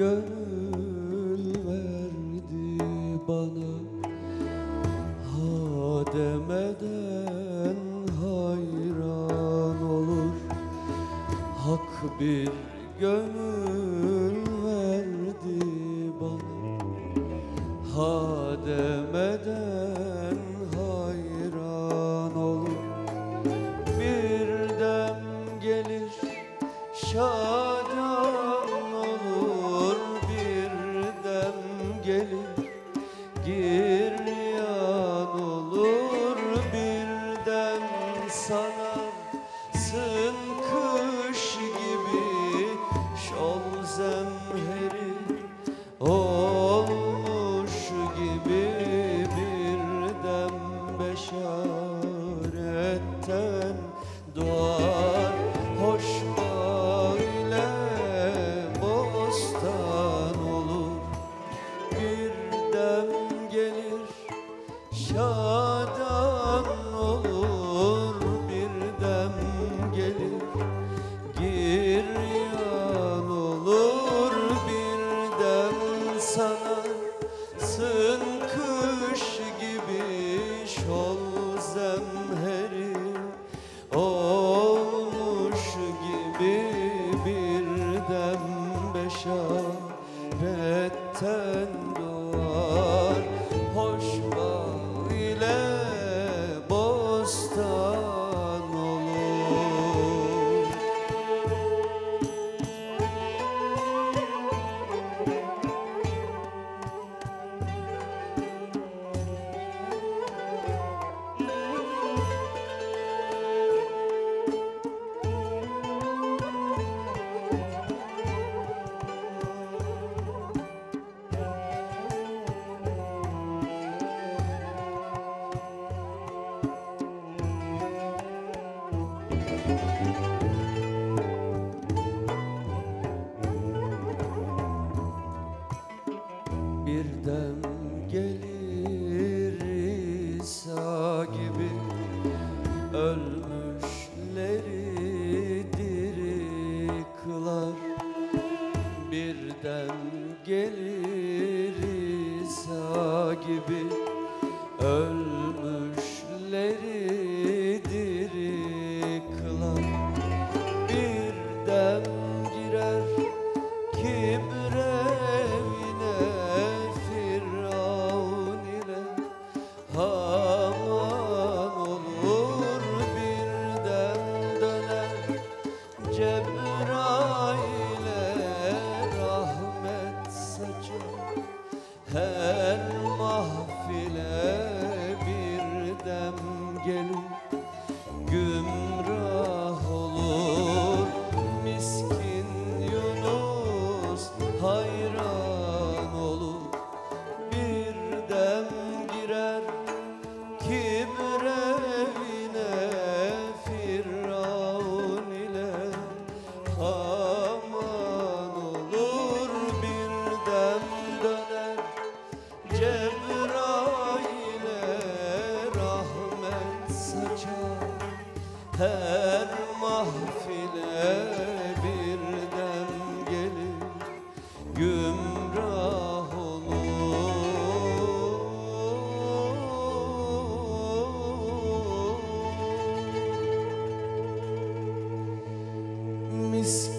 gönül verdi bana. Ha demeden hayran olur. Hak bir gönül verdi bana. Ha demeden beşaretten doğar hoş böyle bostan olur. Bir dem gelir şadan beşaretten doğar Ölmüşleri diri kılar Birden gelir İsa gibi. Ölmüşleri Cebrail'e rahmet saçar Her mahfile bir dem gelir. Gümrah olur miskin Yunus hayran olur. Bir dem girer olur Miskin